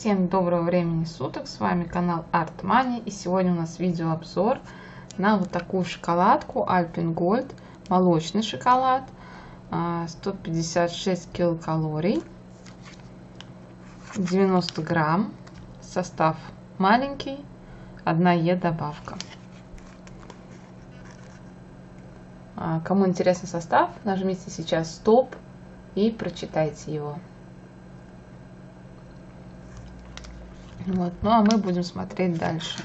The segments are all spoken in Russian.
Всем доброго времени суток, с вами канал Art Money и сегодня у нас видеообзор на вот такую шоколадку Alpen Gold, молочный шоколад, 156 а, килокалорий, 90 грамм, состав маленький, 1 Е добавка. А, кому интересен состав, нажмите сейчас стоп и прочитайте его. Вот. Ну а мы будем смотреть дальше.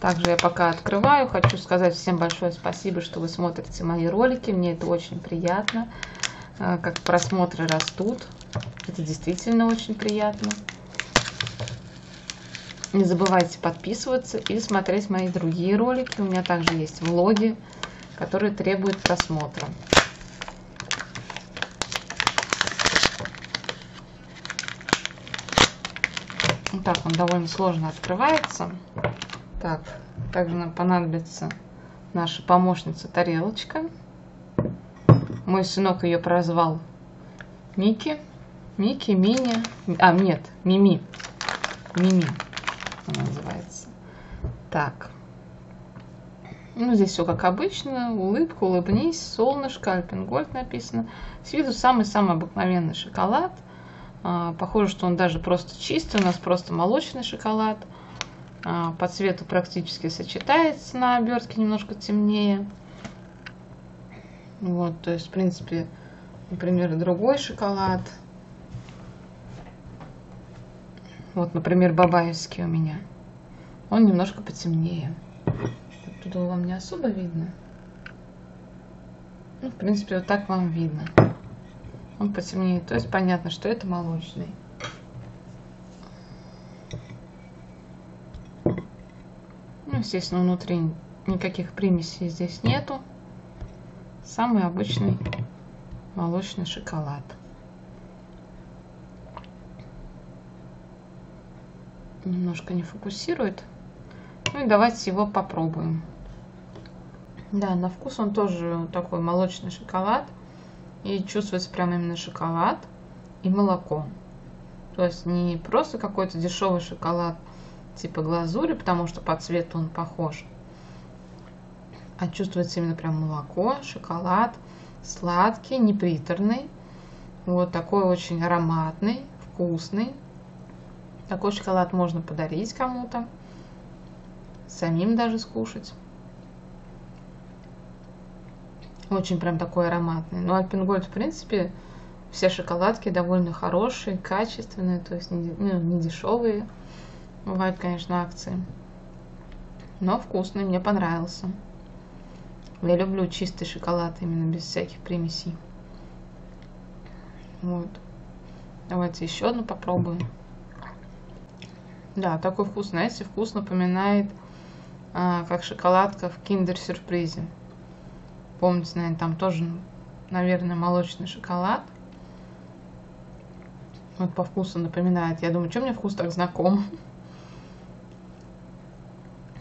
Также я пока открываю, хочу сказать всем большое спасибо, что вы смотрите мои ролики. Мне это очень приятно, а, как просмотры растут. Это действительно очень приятно. Не забывайте подписываться и смотреть мои другие ролики. У меня также есть влоги, которые требуют просмотра. Так, он довольно сложно открывается. Так, также нам понадобится наша помощница тарелочка. Мой сынок ее прозвал Мики. Мики, Мини. А, нет, Мими. Мими она называется. Так. Ну, здесь все как обычно. Улыбка, улыбнись, солнышко, Альпенгольд написано. С виду самый-самый обыкновенный шоколад. А, похоже, что он даже просто чистый, у нас просто молочный шоколад. А, по цвету практически сочетается, на обертке немножко темнее. Вот, то есть, в принципе, например, другой шоколад. Вот, например, бабаевский у меня. Он немножко потемнее. Оттуда вам не особо видно. Ну, в принципе, вот так вам видно он потемнеет. То есть понятно, что это молочный. Ну, естественно, внутри никаких примесей здесь нету. Самый обычный молочный шоколад. Немножко не фокусирует. Ну и давайте его попробуем. Да, на вкус он тоже такой молочный шоколад. И чувствуется прям именно шоколад и молоко. То есть не просто какой-то дешевый шоколад типа глазури, потому что по цвету он похож, а чувствуется именно прям молоко, шоколад, сладкий, неприторный, вот такой очень ароматный, вкусный. Такой шоколад можно подарить кому-то, самим даже скушать. Очень прям такой ароматный. Но Альпенгольд, в принципе, все шоколадки довольно хорошие, качественные, то есть не, ну, не дешевые. Бывают, конечно, акции. Но вкусный, мне понравился. Я люблю чистый шоколад, именно без всяких примесей. Вот. Давайте еще одну попробуем. Да, такой вкус, знаете, вкус напоминает, а, как шоколадка в киндер-сюрпризе. Помните, наверное, там тоже, наверное, молочный шоколад. Вот по вкусу напоминает. Я думаю, что мне вкус так знаком.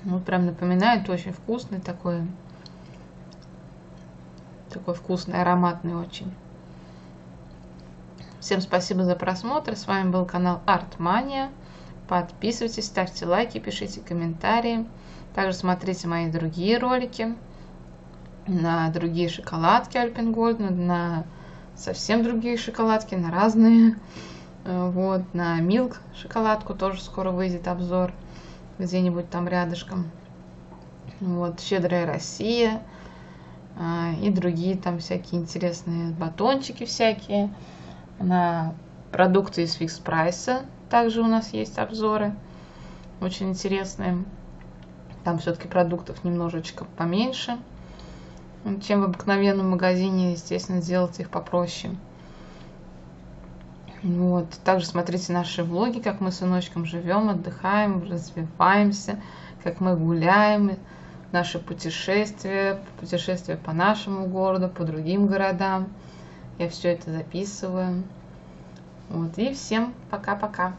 Вот прям напоминает, очень вкусный такой. Такой вкусный, ароматный очень. Всем спасибо за просмотр. С вами был канал Артмания. Подписывайтесь, ставьте лайки, пишите комментарии. Также смотрите мои другие ролики на другие шоколадки Альпенгольд, на совсем другие шоколадки, на разные. Э, вот, на Милк шоколадку тоже скоро выйдет обзор где-нибудь там рядышком. Вот, Щедрая Россия э, и другие там всякие интересные батончики всякие. На продукты из фикс прайса также у нас есть обзоры, очень интересные. Там все-таки продуктов немножечко поменьше чем в обыкновенном магазине, естественно, делать их попроще. Вот. Также смотрите наши влоги, как мы с сыночком живем, отдыхаем, развиваемся, как мы гуляем, наши путешествия, путешествия по нашему городу, по другим городам. Я все это записываю. Вот. И всем пока-пока.